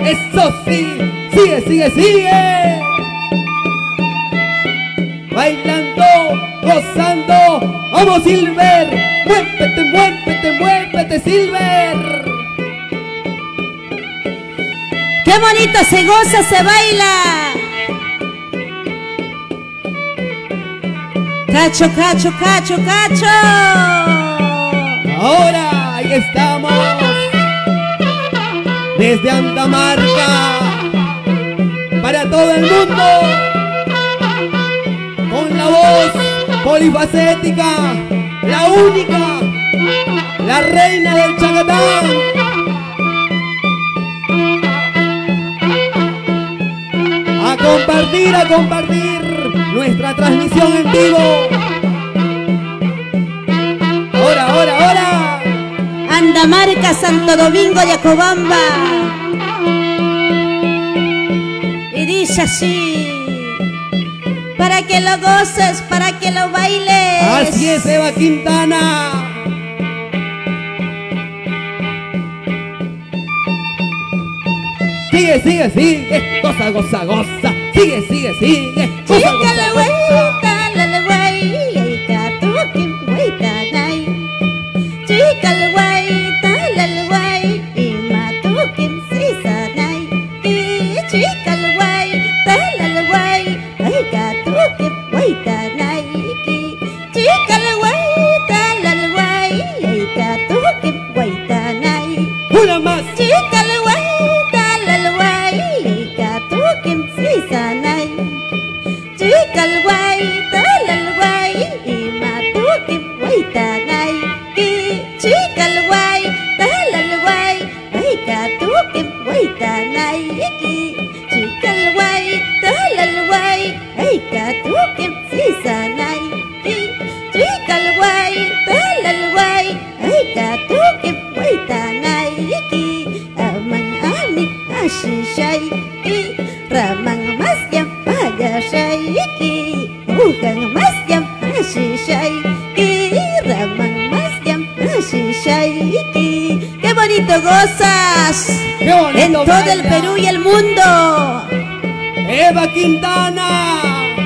Eso sí, sigue, sigue, sigue. Bailando, gozando. Vamos Silver. Muévete, muévete, muévete Silver. ¡Qué bonito se goza, se baila! Cacho, cacho, cacho, cacho. Para todo el mundo. Con la voz polifacética. La única. La reina del Chacatán. A compartir, a compartir nuestra transmisión en vivo. Ahora, ahora, ahora. Andamarca, Santo Domingo, Yacobamba. Dice así. Para que lo goces, para que lo bailes. Así es, Eva Quintana. Sigue, sigue, sigue, goza, goza, goza. Sigue, sigue, sigue, goza, goza. ¡Qué bonito gozas! Qué bonito En todo el. Perú y el mundo Eva Quintana.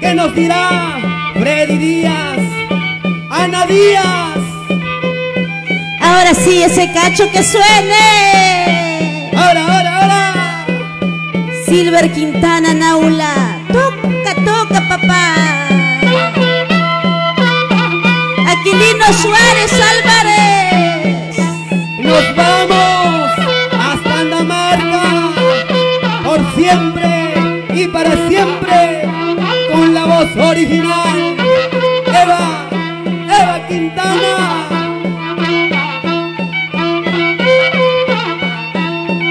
¿Qué nos dirá Freddy Díaz? Ana Díaz. Ahora sí, ese cacho que suene Ahora, ahora, ahora. Silver Quintana Naula Nos vamos hasta Andamarca por siempre y para siempre con la voz original Eva, Eva Quintana.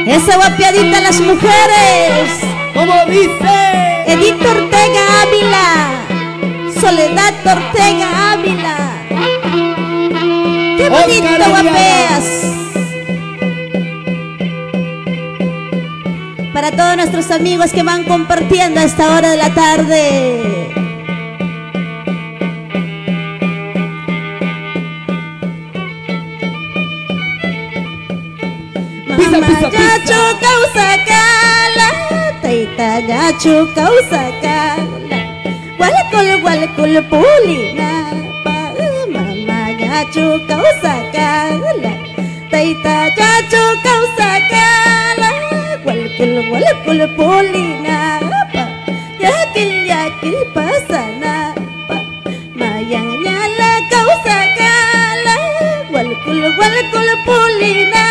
Esa guapiadita las mujeres. Como dice, Edith Ortega Ávila. Soledad Ortega Ávila. Qué bonito Arias. Todos nuestros amigos que van compartiendo a esta hora de la tarde. Pisa, pisa, ya pisa. taita ya chukau sakala. Walakul walakul pulina pa, mama ya chukau sakala, taita ya chukau كل والكل بولينا ياكل ياكل بسنا ما يعنى لك وسكالا والكل والكل بولينا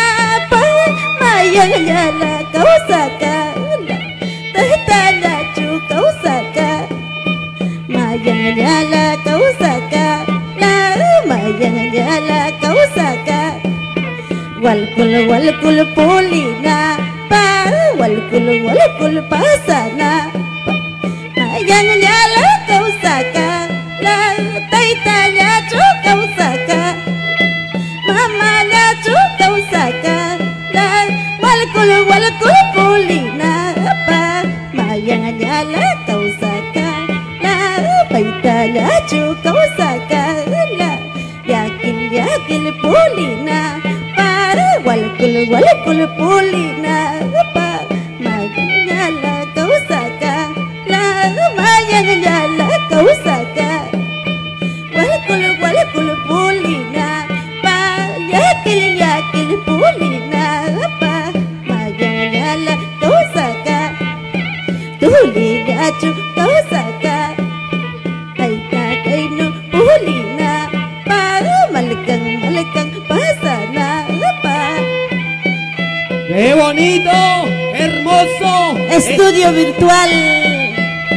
ما يعنى لك وسكالا تهتالا تشوك وسكا ما يعنى لك وسكالا ما يعنى لك وسكالا والكل والكل بولينا wal kul pasana. Mayan nyala kau saka. La tai tanya tu kau saka. Mama nya kau saka. La wal kul wal kul kulina apa mayan nyala kau saka. La tai tanya tu kau saka. Yakin yakin pulina para kul wal kul pulina apa? ¡Qué bonito! ¡Hermoso! Estudio virtual.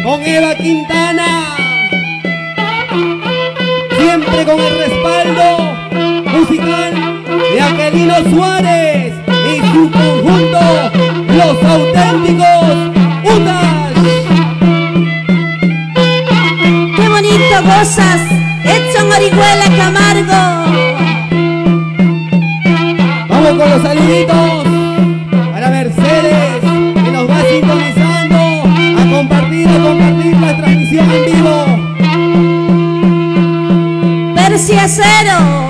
Con Eva Quintana. Siempre con el respaldo musical de Aquelino Suárez y su conjunto, los auténticos Utas. ¡Qué bonito gozas! Edson Orihuela Camargo Vamos con los saluditos para Mercedes que nos va sintonizando a compartir, a compartir la transmisión en vivo. Persia Cero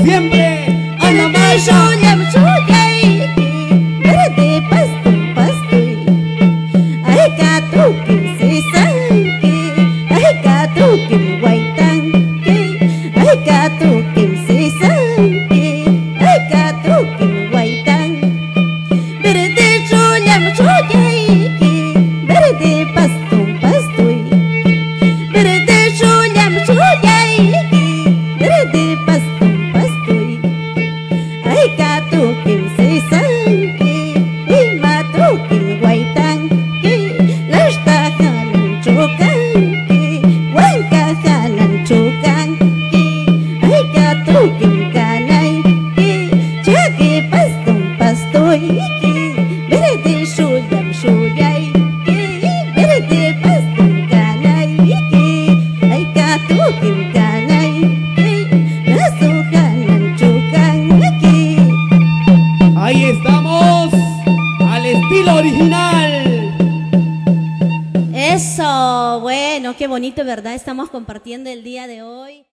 noviembre a la mayo nhằm chúa cây bé đi bắt bắt ai cả tu kim sĩ sang kì ai cả tu kim quay tăng Ay katukin sisanki bonito, ¿verdad? Estamos compartiendo el día de hoy.